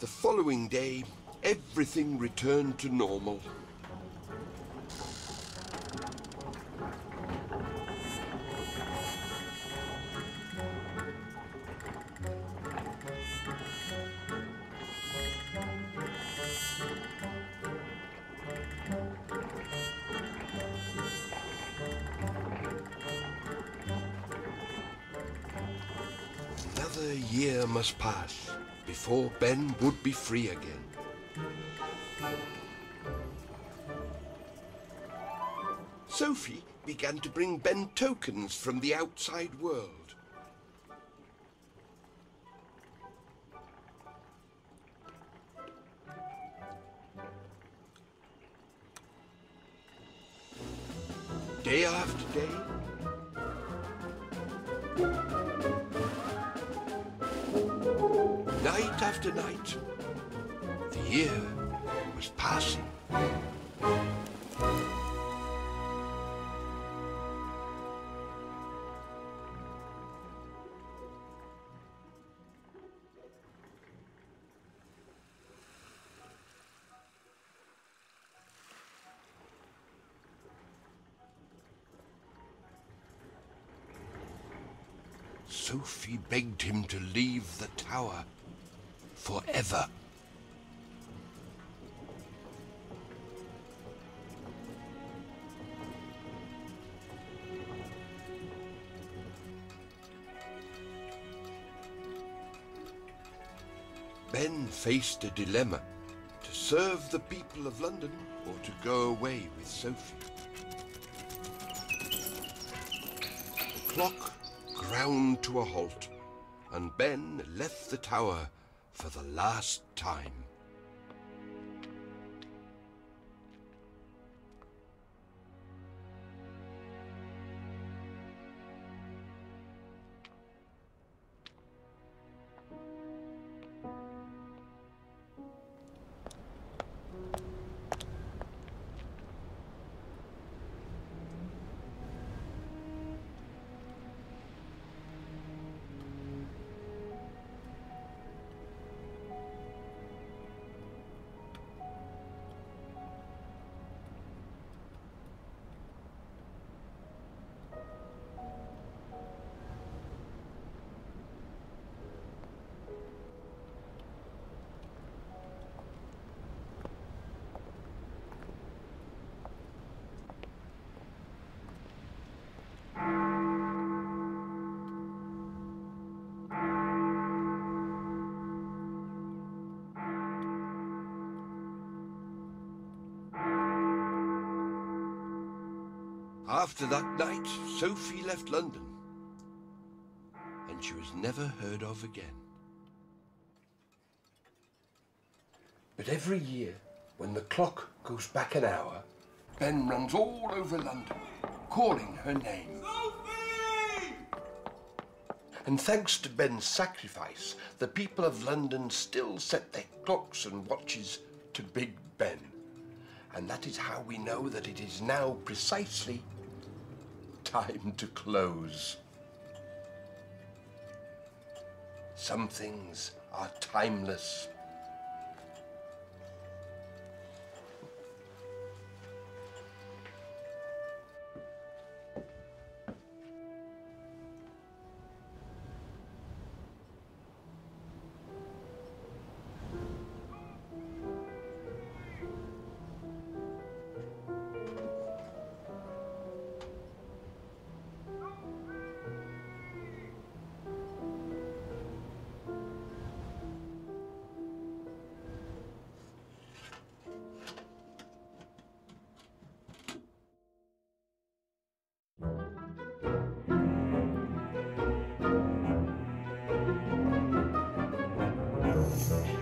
The following day, everything returned to normal. Another year must pass before Ben would be free again. Sophie began to bring Ben tokens from the outside world. Day after day, after night, the year was passing. Sophie begged him to leave the tower forever. Ben faced a dilemma to serve the people of London or to go away with Sophie. The clock ground to a halt, and Ben left the tower for the last time. After that night, Sophie left London, and she was never heard of again. But every year, when the clock goes back an hour, Ben runs all over London, calling her name. Sophie! And thanks to Ben's sacrifice, the people of London still set their clocks and watches to Big Ben. And that is how we know that it is now precisely time to close. Some things are timeless Thanks.